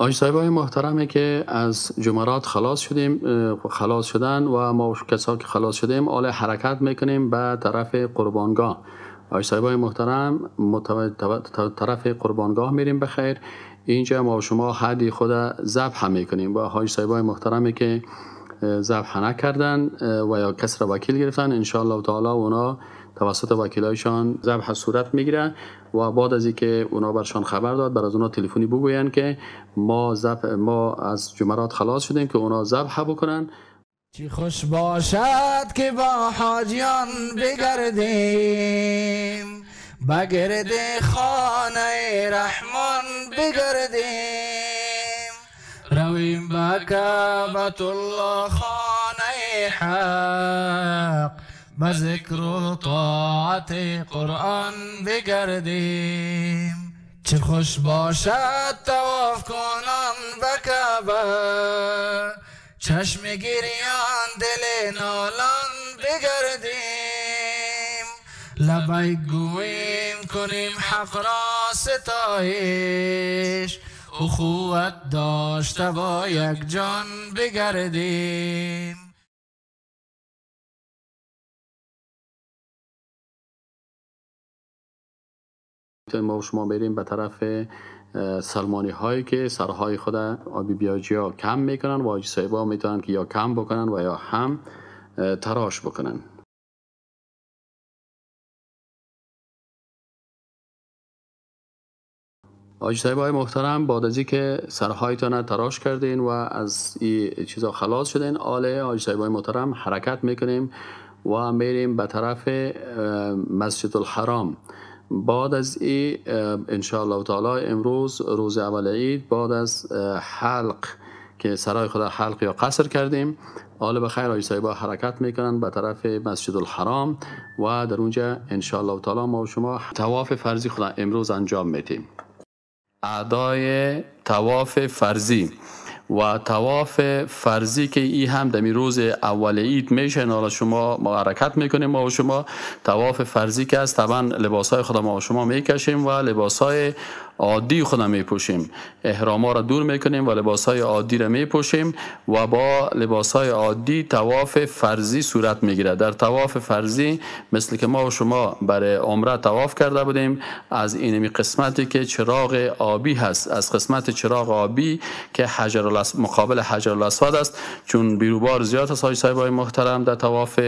آج صاحب های محترمه که از جمرات خلاص شدیم خلاص شدن و ما کسا که خلاص شدیم آل حرکت می‌کنیم به طرف قربانگاه. آج صاحب های محترم طرف قربانگاه میریم بخیر اینجا ما شما حدی خود ذبح می‌کنیم و حاج صاحب های محترمه که ذبح نکردن و یا کس را وکیل گرفتن. انشاءالله تعالی اونا توسط وکیلایشان ذبح صورت می‌گیره و بعد از اینکه اونا برشان خبر داد بر از اونا تلفنی بگوین که ما زب ما از جمرات خلاص شدیم که اونا ذبح بکنن. چی خوش باشد که با حاجیان بگردیم بگرد خانه رحمان بگردیم. رویم به کعبت الله خانه حق به ذکر و طاعت قرآن بگردیم. چه خوش باشد تواف کنان به کعبه. چشم گریان دل نالان بگردیم. لبیک گویم کنیم حق را ستایش. اخوت داشته با یک جان بگردیم. ما شما بریم به طرف سلمانی هایی که سرهای خود آبی بیاجی ها کم می‌کنن و آجی صاحبا می‌تونن که یا کم بکنن و یا هم تراش بکنن. آجی صاحب های محترم بعد از که سرهایتان تراش کردین و از این چیزا خلاص شدین آله آجی صاحب های محترم حرکت می‌کنیم و میریم به طرف مسجد الحرام بعد از این انشاءالله تعالی امروز روز اول عید بعد از حلق که سرای خدا حلق یا قصر کردیم آل بخیر آی صاحبا حرکت می‌کنن به طرف مسجد الحرام و در اونجا انشاءالله تعالی ما و شما تواف فرضی خدا امروز انجام میتیم اعدای تواف فرضی. و تواف فرضی که ای هم دمی روز اول عید میشه حالا شما ما حرکت می‌کنیم ما و شما. تواف فرضی که از طبعا لباس های خدا ما و شما می‌کشیم و لباس های عادی خودم میپوشیم. احرام را دور می‌کنیم و لباس های عادی را میپوشیم و با لباس های عادی تواف فرضی صورت می‌گیره در تواف فرضی مثل که ما و شما برای عمره تواف کرده بودیم از اینمی قسمتی که چراغ آبی هست. از قسمت چراغ آبی که حجر مقابل حجر الاسود است چون بیروبار زیاد است های صاحب های محترم در تواف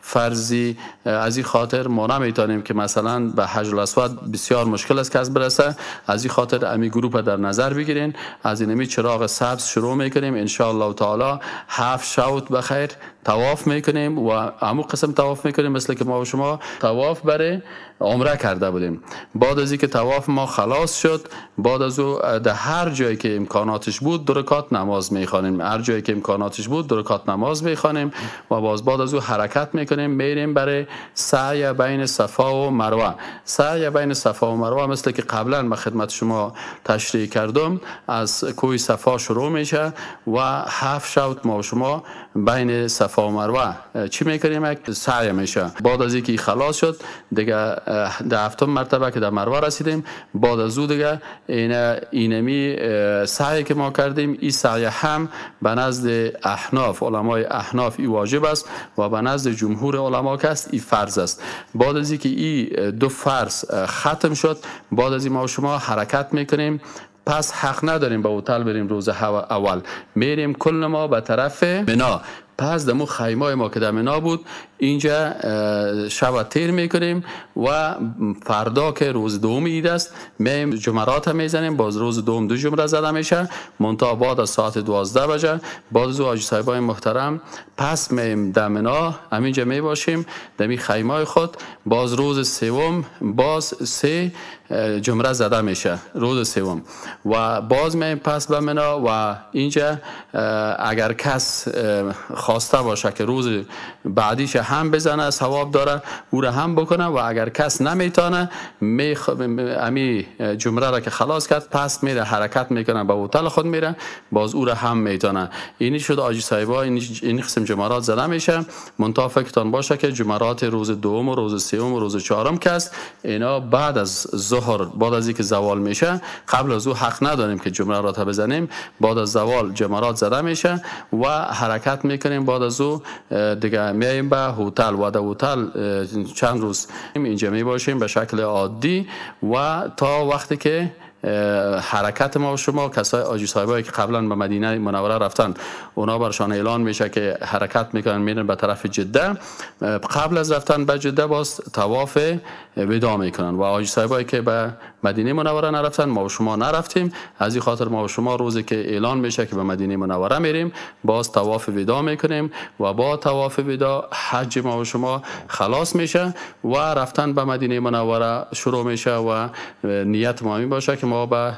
فرضی. از این خاطر ما نمی‌تونیم که مثلا به حجر الاسود بسیار مشکل است که از برسه. این خاطر امی گروپ در نظر بگیرین. از اینمی چراغ سبز شروع می‌کنیم. ان الله تعالی هفت شوت بخیر. تواف می‌کنیم و همون قسم تواف می‌کنیم مثل که ما و شما تواف برای عمره کرده بودیم. بعد از اینکه تواف ما خلاص شد بعد از او در هر جایی که امکاناتش بود درکات نماز می‌خوانیم. هر جایی که امکاناتش بود درکات نماز می‌خوانیم و باز بعد از او حرکت می‌کنیم میریم برای سعی بین صفا و مروه. سعی بین صفا و مروه مثل که قبلا ما خدمت شما تشریح کردم از کوی صفا شروع میشه و هفت شوت ما شما بین صفا مروه چی می‌کنیم سعی میشه. بعد از اینکه خلاص شد دیگه در هفتم مرتبه که در مروه رسیدیم. بعد از او دیگه این اینمی سعی که ما کردیم این سعی هم به نزد احناف علمای احناف ای واجب است و به نزد جمهور علما که است ای فرض است. بعد از اینکه این دو فرض ختم شد بعد از این ما شما حرکت می‌کنیم. پس حق نداریم به اوتل بریم روز اول. میریم کل ما به طرف منا پس دمو خیمه ما که در منا بود اینجا شب تیر می‌کنیم و فردا که روز دوم اید است میم جمرات هم می‌زنیم. باز روز دوم دو جمره زده میشه. منتها بعد از ساعت دوازده بجه بعد از آجی صاحبای محترم پس میم دمنا همینجا می باشیم دمی خیمه خود باز روز سوم باز سه جمره زده میشه روز سوم. و باز میم پس به منا و اینجا اگر کس خواسته باشه که روز بعدیش هم بزنه ثواب داره او را هم بکنه و اگر کس نمی‌تونه می. امی جمره را که خلاص کرد پس میره حرکت می‌کنه به هتل خود میره باز او را هم می‌تونه اینی شد آجی صاحبا این قسم جمرات زده میشه. منتها فکرتان باشه که جمرات روز دوم و روز سوم و روز چهارم کس اینا بعد از ظهر بعد از اینکه زوال میشه قبل از او حق نداریم که جمره را بزنیم بعد از زوال جمرات زده میشه و حرکت می‌کنیم. بعد از او دیگه میایم به هتل. و در هتل چند روز اینجا می باشیم به شکل عادی و تا وقتی که حرکت ما و شما کسای آجی صاحبایی که قبلا به مدینه منوره رفتن اونا برشان اعلان میشه که حرکت می‌کنن میرن به طرف جده. قبل از رفتن به جده باز تواف ودا می‌کنن. و آجی صاحبایی که به مدینه منوره نرفتن ما و شما نرفتیم. از این خاطر ما و شما روزی که اعلان میشه که به مدینه منوره میریم باز تواف ودا می‌کنیم. و با تواف ودا حج ما و شما خلاص میشه و رفتن به مدینه منوره شروع میشه و نیت ما باشه که ما به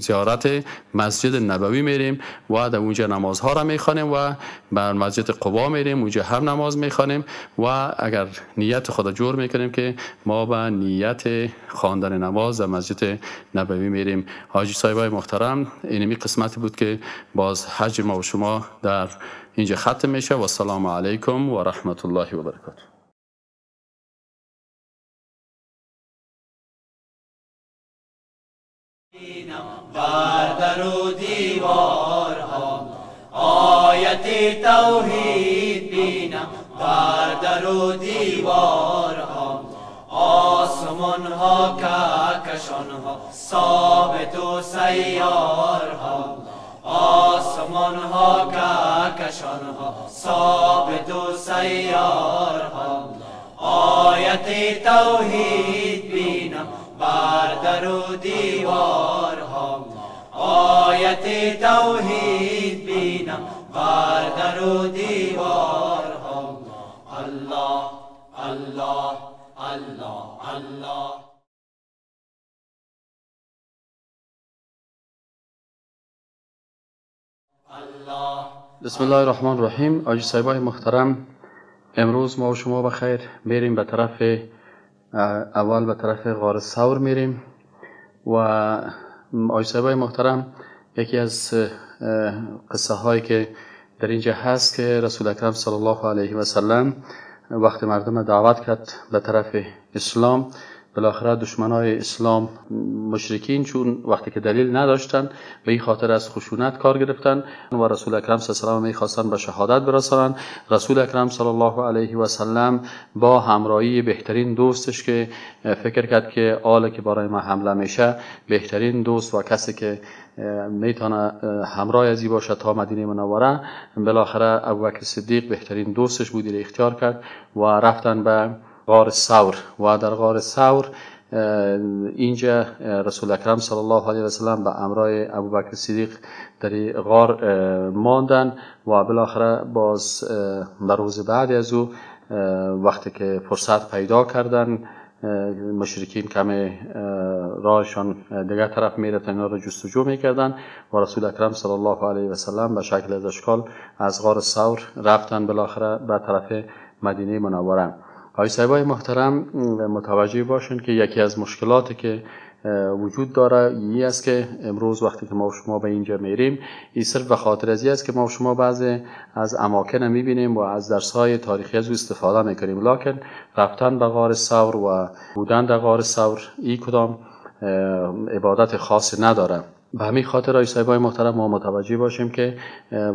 زیارت مسجد نبوی میریم و در اونجا نمازها را می‌خوانیم و به مسجد قبا میریم. اونجا هم نماز می‌خوانیم و اگر نیت خود جور می‌کنیم که ما به نیت خواندن نماز در مسجد نبوی میریم. حاجی صاحبای محترم اینمی قسمتی بود که باز حج ما و شما در اینجا ختم میشه. و السلام علیکم و رحمت الله و برکاته. بر در و دیوارها آیت توحید بینم. بر در و دیوارها آسمان ها کهکشان ها ثابت و سیارها آسمان ها کهکشان ها ثابت و سیارها آیت توحید بینم. بر در و دیوارها آیت توحید بینم بر در و دیوارها الله الله الله الله. بسم الله الرحمن الرحیم آجی صاحبای محترم امروز ما و شما بخیر میریم به طرف اول به طرف غار سور میریم و آیسابای محترم یکی از قصه هایی که در اینجا هست که رسول اکرم صلی الله علیه و سلم وقتی مردم دعوت کرد به طرف اسلام بالاخره دشمنای اسلام مشرکین چون وقتی که دلیل نداشتن به این خاطر از خشونت کار گرفتن و رسول اکرم صلی الله علیه و می‌خواستن به شهادت برسانن. رسول اکرم صلی الله علیه و سلم با همراهی بهترین دوستش که فکر کرد که آل که برای ما حمله میشه بهترین دوست و کسی که می‌تونه همراه ازی باشه تا مدینه منوره. بالاخره ابوبکر صدیق بهترین دوستش بودی اختیار کرد و رفتن به غار سور و در غار سور اینجا رسول اکرم صلی الله علیه و سلم به امرای ابوبکر صدیق در غار ماندن و بالاخره باز در روز بعد از او وقتی که فرصت پیدا کردن مشرکین کم راهشان دیگر طرف می‌رفتن اینا رو جستجو می‌کردن و رسول اکرم صلی الله علیه و سلم به شکل از اشکال از غار سور رفتن بالاخره به طرف مدینه منوره. آقای صاحبای محترم متوجه باشین که یکی از مشکلاتی که وجود داره این است که امروز وقتی که ما و شما به اینجا میریم این صرف به خاطر از است که ما و شما بعضی از اماکن می‌بینیم و از درس های تاریخی از استفاده می‌کنیم. لکن رفتن به غار سور و بودن در غار سور این کدام عبادت خاصی نداره. به همین خاطر آی صاحبای محترم ما متوجه باشیم که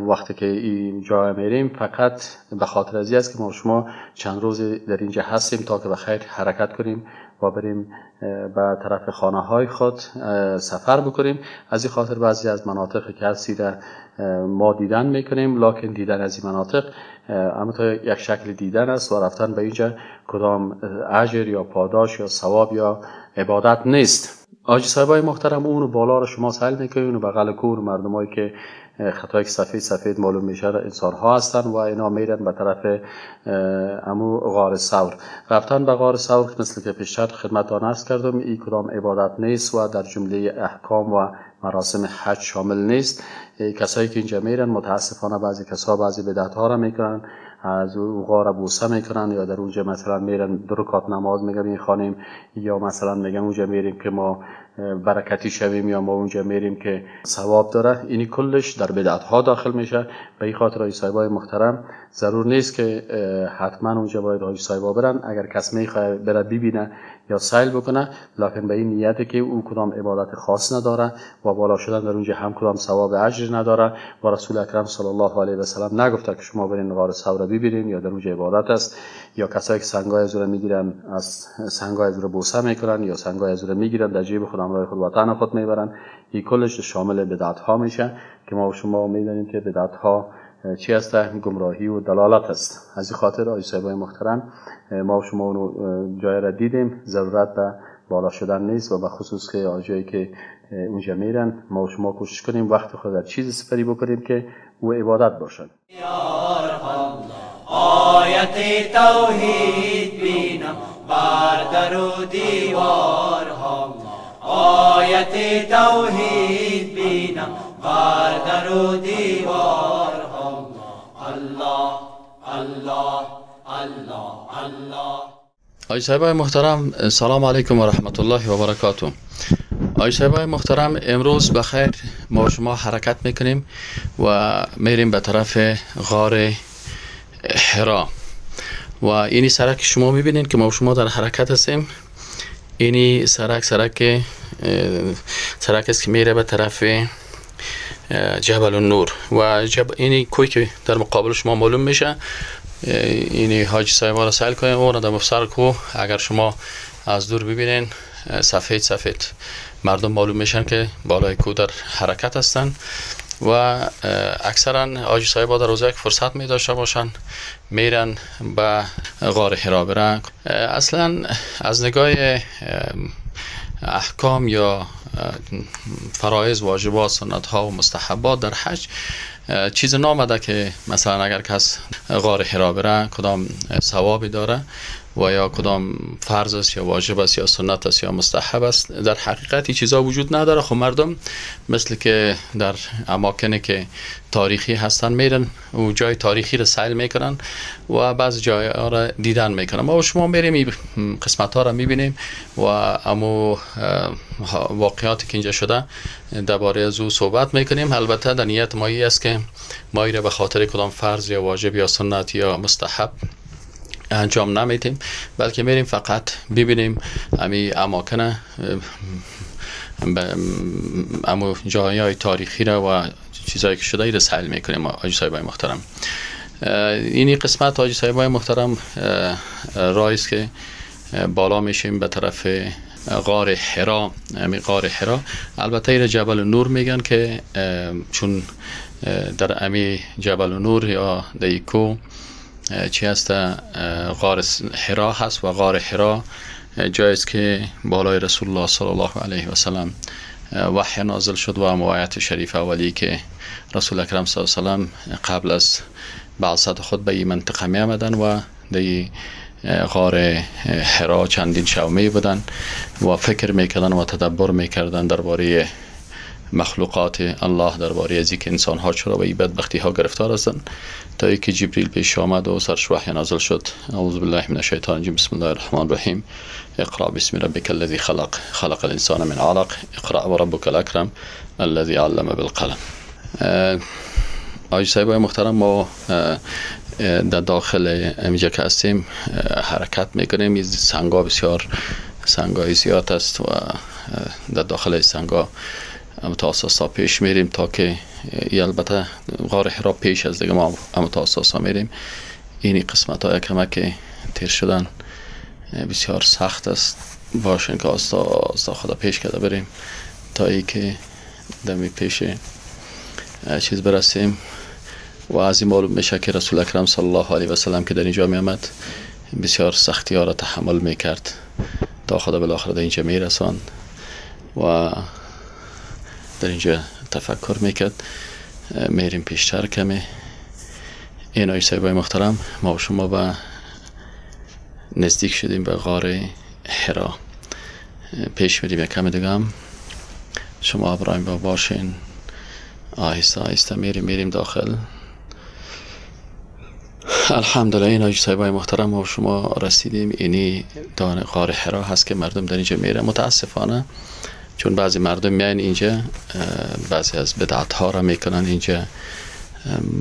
وقتی که اینجا میریم فقط به خاطر ازی است که ما شما چند روز در اینجا هستیم تا که بخیر حرکت کنیم و بریم به طرف خانه های خود سفر بکنیم. از این خاطر بعضی از مناطق که هستی در ما دیدن می‌کنیم لکن دیدن از این مناطق اما تا یک شکل دیدن است و رفتن به اینجا کدام اجر یا پاداش یا ثواب یا عبادت نیست. آجی صاحبای محترم اون بالا رو شما سهل می‌کنین و بغل کور مردمایی که خطای سفید سفید معلوم میشه انسان ها هستن و اینا میرن به طرف امو غار سور رفتن به غار سور مثل که پیشتر خدمت است کردم این کدام عبادت نیست و در جمله احکام و مراسم حج شامل نیست. کسایی که اینجا میرن متاسفانه بعضی کسا بعضی بدعت ها را می‌کنن. از او غار بوسه می‌کنن یا در اونجا مثلا میرن دو رکات نماز میگه می‌خوانیم یا مثلا میگن اونجا میریم که ما برکتی شویم یا ما اونجا میریم که ثواب داره. اینی کلش در بدعت ها داخل میشه. به این خاطر های صاحبای محترم ضرور نیست که حتما اونجا باید های صاحبا برن. اگر کس می‌خواه بره ببینه یا سیل بکنه لکن به این نیت که او کدام عبادت خاص نداره و بالا شدن در اونجا هم کدام ثواب اجر نداره و رسول اکرم صلی الله علیه و سلم نگفته که شما برین غار ثور ببینین یا در اونجا عبادت است. یا کسایی که سنگای از می‌گیرن از سنگای از بوسه می‌کنن یا سنگای از می‌گیرن در جیب خود امرای خود وطن خود می‌برن این کلش شامل بدعت ها میشه که ما و شما می‌دانیم که بدعت ها چی است گمراهی و دلالت است. از این خاطر آقای صاحبای محترم ما و شما اونو جای را دیدیم. ضرورت به بالا شدن نیست و به خصوص که آجایی که اونجا میرن ما و شما کوشش کنیم وقت خود در چیزی سپری بکنیم که او عبادت باشد. آیت توحید بینم بر در و دیوارها آیت توحید بینم بر در و دیوارها الله الله الله الله. آی صاحب محترم سلام علیکم و رحمت الله و برکاته. آی صاحب محترم امروز بخیر ما شما حرکت می‌کنیم و میریم به طرف غار حرا و اینی سرک شما می‌بینید که ما شما در حرکت هستیم. اینی سرک سرک سرک است که میره به طرف جبل النور. و جب اینی کوی که در مقابل شما معلوم میشه اینی حاج صاحب را سیل کنیم اون در مفسر کو اگر شما از دور ببینین سفید سفید مردم معلوم میشن که بالای کو در حرکت هستن. و اکثرا آجی صاحب در روزه که فرصت می داشته باشن میرن به غار حرا برن اصلا از نگاه احکام یا فرایز واجبات سنت ها و مستحبات در حج چیز نامده که مثلا اگر کس غار حرا بره کدام ثوابی داره و یا کدام فرض است یا واجب است یا سنت است یا مستحب است در حقیقت چیزا وجود نداره. خب مردم مثل که در اماکنی که تاریخی هستن میرن و جای تاریخی رو سیل می‌کنن و بعض جای را دیدن می‌کنن. ما شما میریم قسمت ها را می‌بینیم و امو واقعاتی که اینجا شده درباره از او صحبت می‌کنیم. البته در نیت مایی است که ما را به خاطر کدام فرض یا واجب یا سنت یا مستحب انجام نمیتیم بلکه میریم فقط ببینیم امی اماکن امو جایی های تاریخی را و چیزهایی که شده ای سهل می‌کنیم. آجی صاحبای محترم. اینی قسمت آجی صاحبای محترم رایست که بالا میشیم به طرف غار حرا غار حرا. البته ایره جبل نور میگن که چون در امی جبل نور یا دیکو چی هست؟ غار حرا هست و غار حرا جایی که بالای رسول الله صلی الله علیه و سلم وحی نازل شد و موایت شریف اولی که رسول اکرم صلی الله علیه و سلم قبل از بعثت خود به این منطقه می آمدن و دی غار حرا چندین شومی بودن و فکر می‌کردن و تدبر می‌کردن درباره مخلوقات الله درباره از که انسان ها چرا به این بدبختی ها گرفتار هستند تا اینکه جبریل پیش آمد و سرش وحی نازل شد. اعوذ بالله من الشیطان الرجیم. بسم الله الرحمن الرحیم. اقرا بسم ربک الذی خلق خلق الانسان من علق. اقرا و ربک الاکرم الذي علم بالقلم. آج صاحب محترم ما در داخل اینجا که هستیم حرکت می‌کنیم. این سنگا بسیار سنگای زیاد است و در داخل سنگا متاسسا پیش میریم تا که البته غار حرا پیش از دیگه ما متاسسا میریم. اینی قسمت های کمک تیر شدن بسیار سخت است. باشن که آستا, آستا خدا پیش کرده بریم. تا ای که دمی پیش چیز برسیم. و از این معلوم میشه که رسول اکرم صلی الله علیه و سلم که در اینجا می آمد بسیار سختی ها را تحمل می‌کرد تا خدا بالاخره در اینجا میرسان و در اینجا تفکر می‌کرد. میریم پیشتر کمی. این های صاحبای محترم ما و شما به نزدیک شدیم به غار حرا. پیش میریم یک کمی دیگه هم. شما ابراهیم با باشین. آهسته آهسته میریم میریم داخل. الحمدلله این آجی صاحبای محترم و شما رسیدیم. اینی دان غار حرا هست که مردم در اینجا میره. متاسفانه چون بعضی مردم میان اینجا بعضی از بدعت ها را می‌کنن اینجا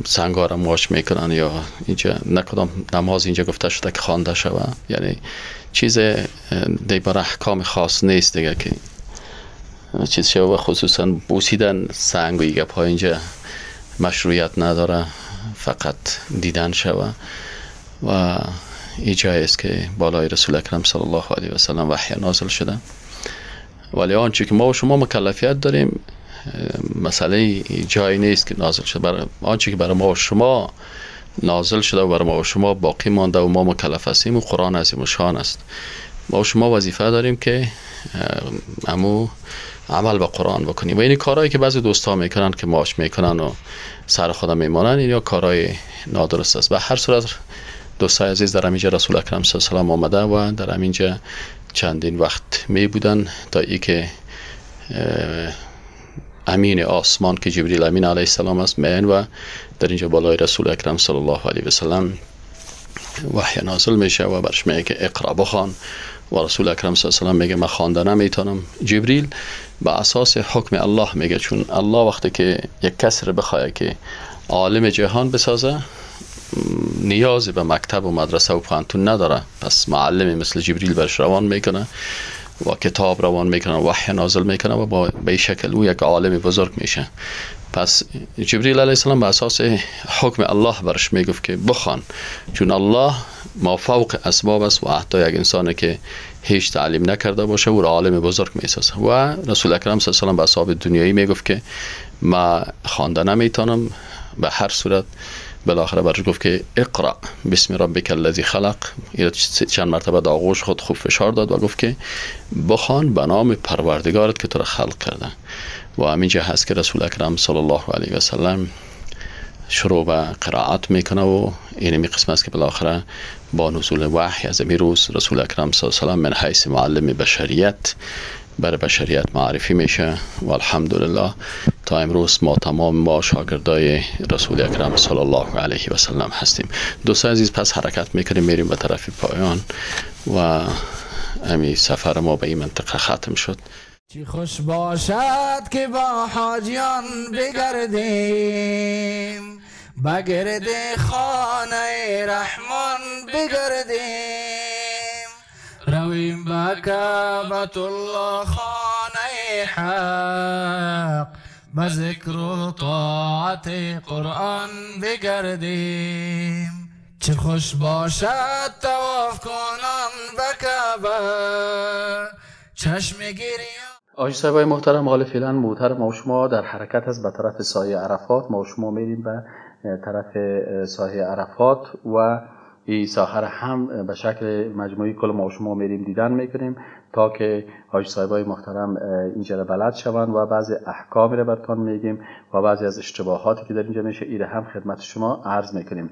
سنگا را ماش می‌کنن یا اینجا نکدام نماز اینجا گفته شده که خوانده شوه. یعنی چیز دیبار احکام خاص نیست دیگه که چیز شوه. خصوصا بوسیدن سنگ و ایگه پا اینجا مشروعیت نداره. فقط دیدن شوه و ای جای است که بالای رسول اکرم صلی الله علیه و سلم وحی نازل شده. ولی آنچه که ما و شما مکلفیت داریم مسئله جایی نیست که نازل شده. برای آنچه که برای ما و شما نازل شده و برای ما و شما باقی مانده و ما مکلف هستیم و قرآن عظیم و شان است. ما شما وظیفه داریم که امو عمل به قرآن بکنیم. و این کارهایی که بعضی دوستا می‌کنن که ماش می‌کنن و سر خودم میمانن یا کارهای نادرست است. و هر صورت دوستای عزیز در اینجا رسول اکرم صلی الله علیه و آمده و در اینجا چندین وقت می بودن تا ای که امین آسمان که جبریل امین علیه السلام است مین و در اینجا بالای رسول اکرم صلی الله علیه و وحی نازل میشه و برش میگه اقرا بخوان. و رسول اکرم صلی الله علیه و میگه من خوانده نمی‌تونم جبریل به اساس حکم الله میگه چون الله وقتی که یک کس رو بخواه که عالم جهان بسازه نیازی به مکتب و مدرسه و پانتون نداره. پس معلمی مثل جبریل برش روان می‌کنه و کتاب روان می‌کنه و وحی نازل می‌کنه و با به شکل او یک عالم بزرگ میشه. پس جبریل علیه السلام به اساس حکم الله برش می‌گفت که بخوان. چون الله ما فوق اسباب است و حتی یک انسانی که هیچ تعلیم نکرده باشه او را عالم بزرگ می‌سازه و رسول اکرم صلی الله علیه و به اصحاب دنیایی می‌گفت که ما خوانده نمی‌تونم به هر صورت بالاخره برش گفت که اقرا بسم ربک الذی خلق. چند مرتبه د آغوش خود خوب فشار داد و گفت که بخوان به نام پروردگارت که تو را خلق کرده و همینجا هست که رسول اکرم صلی الله علیه و سلم شروع به قرائت می‌کنه و این می قسم است که بالاخره با نزول وحی از روز رسول اکرم صلی الله علیه و من حیث معلم بشریت برای بشریت معرفی میشه و الحمدلله تا امروز ما تمام ما شاگردای رسول اکرم صلی الله علیه و سلم هستیم دوست عزیز پس حرکت می‌کنیم میریم به طرف پایان و امی سفر ما به این منطقه ختم شد. چی خوش باشد که با حاجیان بگردیم. بگرد خانه رحمان بگردیم رویم به کعبت الله خانه حق به ذکر و طاعت قرآن بگردیم. چه خوش باشد تواف کنان به کعبه چشم گیریم آجی صاحبای محترم حال فعلا محترم ما شما در حرکت از به طرف سایه عرفات. ما شما میریم به طرف سایه عرفات و این ساحر هم به شکل مجموعی کل ما شما میریم دیدن می‌کنیم تا که حاج صاحبای محترم اینجا را بلد شوند و بعضی احکامی را برتان میگیم و بعضی از اشتباهاتی که در اینجا میشه ایره هم خدمت شما عرض می‌کنیم.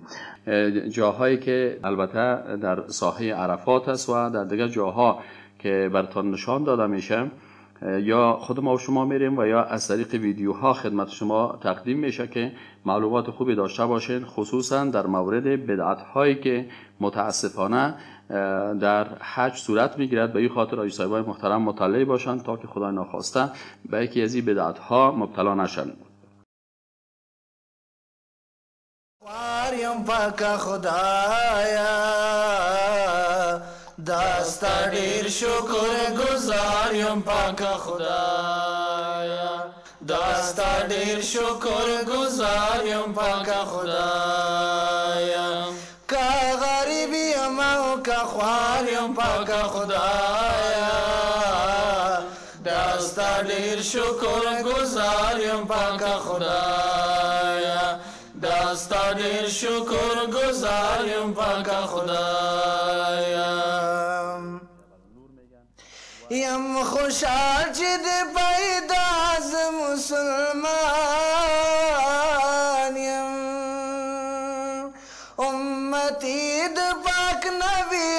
جاهایی که البته در ساحه عرفات است و در دیگر جاها که برتان نشان داده میشه یا خود ما و شما میریم و یا از طریق ویدیوها خدمت شما تقدیم میشه که معلومات خوبی داشته باشین خصوصا در مورد بدعت هایی که متاسفانه در حج صورت می‌گیرد. به این خاطر آجی صاحبای محترم مطلع باشند تا که خدای ناخواسته به یکی از این بدعت ها مبتلا نشن. داستا ډیر شکر گزار یم پاک خدایا. داستا ډیر شکر گزار یم پاک خدایا. کا غریب یم او کا خوار یم پاک خدایا. داستا ډیر شکر گزار یم پاک خدایا. داستا ډیر شکر گزار یم پاک خدایا. شاجد بيداز مسلمان يم امتي د پاک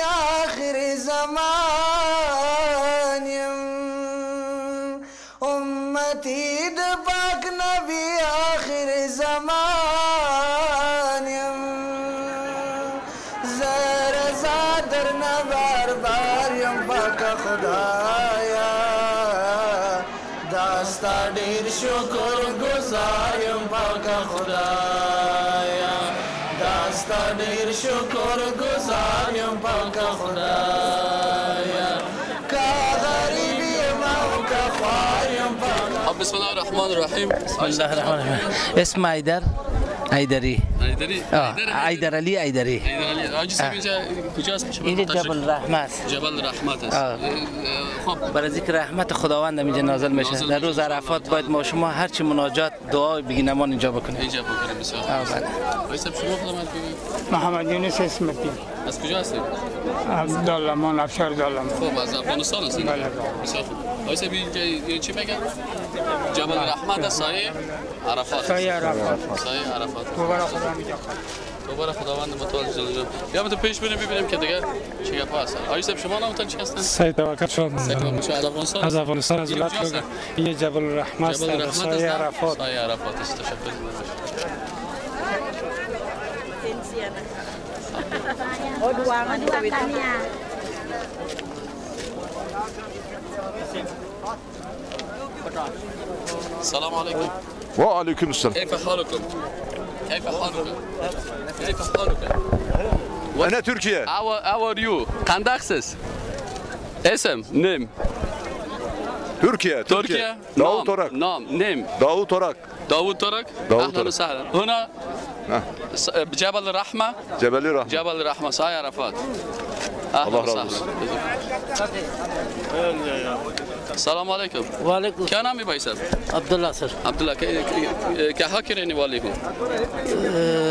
آخر زمان يم امتي د پاک آخر زمان يم زر زادر نبار بار یم پاک خدا. بسم الله الرحمن الرحیم بسم الله الرحمن الرحیم اسم ایدر ایدری ایدری ایدر علی ایدری علی آجی صاحب اینجا کجاست تشریف- جبل رحمت جبل رحمت است. خب برای ذکر رحمت خداوند اینجا نازل میشه در. روز عرفات باید ما شما هر چی مناجات دعا بگی نمان اینجا بکنیم اینجا بکنیم بسیار بله صاحب شما خدمت محمد یونس اسمتی از کجا هستید عبداللمان افشار عبداللمان خب از افغانستان هستید بله. بسیار خوب آقای صاحب اینجا این چی میگن جبل رحمت است سایه عرفات. سایه عرفات. سایه عرفات. دوباره خدا میگه. دوباره خداوند متعال جل جلاله بیا تو پیش بریم ببینیم که دیگه چه گپ هست. آقای صاحب شما نامتون چی هستن؟ سید توکل شما از افغانستان. از افغانستان از این ولایت؟ لوگا این جبل الرحمه است جبل رحمت سایه عرفات. سایه عرفات است تشکر السلام Ve aleyküm selam. Keyfe halukum? Keyfe halukum? Keyfe halukum? Ana Türkiye. How, how are you? Kandaksız. Esem, nim. Türkiye, Türkiye. Davut Orak. Nam, nim. Davut Orak. Davut Orak. Davut Orak. Sahlen. Huna Cebel Rahma. Cebel Rahma. Cebel Rahma. Say Arafat. Allah razı olsun. सलाम वालेकुम। वालेकुम क्या नाम है भाई साहब? अब्दुल्ला सर। अब्दुल्ला क्या के रहने वाले हो?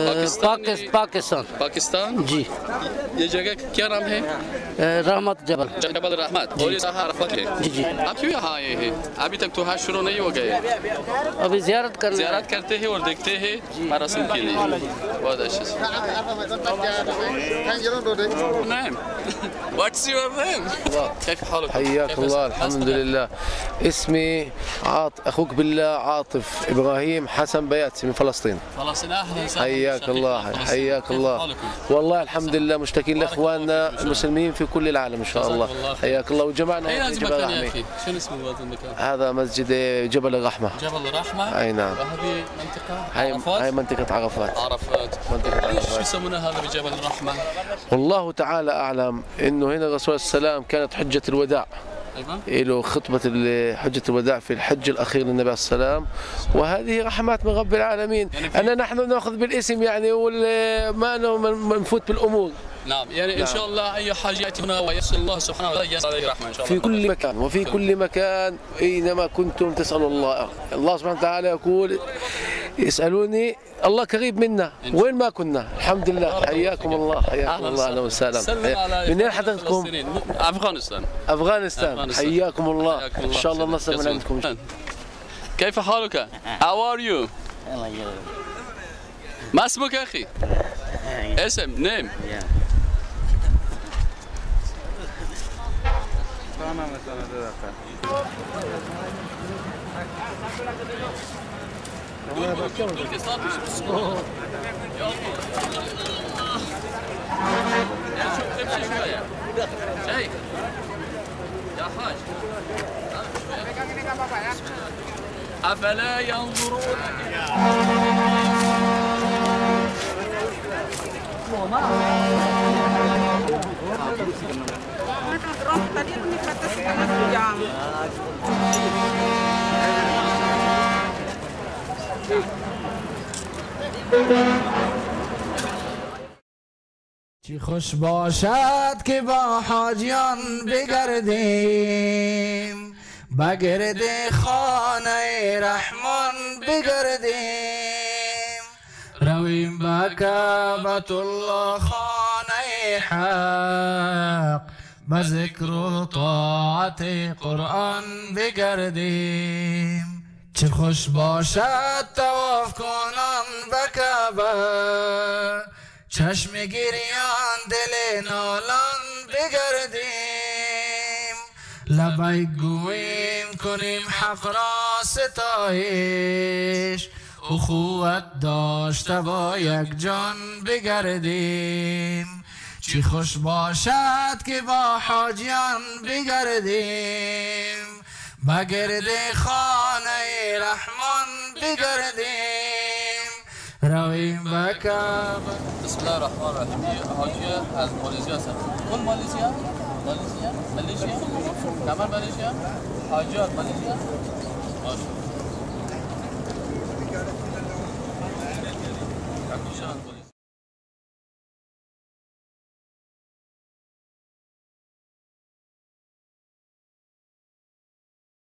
पाकिस्तान पाकिस्तान। जी। ये जगह क्या नाम है? रहमत जबल। जबल रहमत। और ये अरफत है। जी जी। आप क्यों यहाँ आए हैं? अभी तक तो हाथ शुरू नहीं हो गए। अभी ज्यारत कर ज्यारत करते हैं और देखते हैं मरासम के लिए। बहुत अच्छे से। What's your name لله اسمي عاط أخوك بالله عاطف إبراهيم حسن بياتسي من فلسطين خلاص أهلا وسهلا حياك الله فلسطين. حياك الله؟ والله الحمد لله مشتاقين لإخواننا. المسلمين في كل العالم إن شاء الله. حياك الله وجمعنا في جبل الرحمه؟ شنو اسمه هذا المكان؟ هذا مسجد جبل الرحمة جبل الرحمة أي نعم. وهذه منطقة هاي عرفات هاي منطقة عرفات عرفات منطقة ليش عرفات. يسمونها هذا بجبل الرحمة؟ والله تعالى أعلم إنه هنا الرسول عليه وسلم كانت حجة الوداع أيوه له خطبة ال- حجة الوداع في الحج الأخير للنبي عليه السلام وهذه رحمات من رب العالمين. يعني أنا نحن نأخذ بالاسم يعني وما نفوت بالأمور. نعم. يعني إن شاء الله أي حاجة يأتي هنا ويسال الله سبحانه وتعالى رحمة إن شاء الله. في كل مكان وفي كل مكان أينما كنتم تسألوا الله. الله سبحانه وتعالى يقول يسألوني الله قريب منا وين ما كنا. الحمد لله. حياكم الله حياكم الله أهلا وسهلا. سلم على منين حضرتكم. أفغانستان. أفغانستان. أفغانستان. حياكم الله. إن شاء الله النصر من. عندكم كيف حالك؟ How are you? ما اسمك يا أخي؟ اسم نيم. أفلا ينظرون؟ ما چی خوش باشد که با حاجیان بگردیم؟ بگرد خانه رحمان بگردیم. رویم به کعبت الله خانه حق. به ذکر و طاعت قرآن بگردیم. چه خوش باشد تواف کنان به کعبه. چشم گریان دل نالان بگردیم. لبیک گویم کنیم حق را ستایش. اخوت داشته با یک جان بگردیم. چی خوش باشد که با حاجیان بگردیم. بگرد خانه رحمن بگردیم. رویم به کعبه. بسم الله الرحمن الرحیم. حاجیه از مالزیا هستم کل مالزیا؟ مالزیا؟ مالزیا؟ کمر مالزیا؟ حاجی از مالزیا؟ ماشاءالله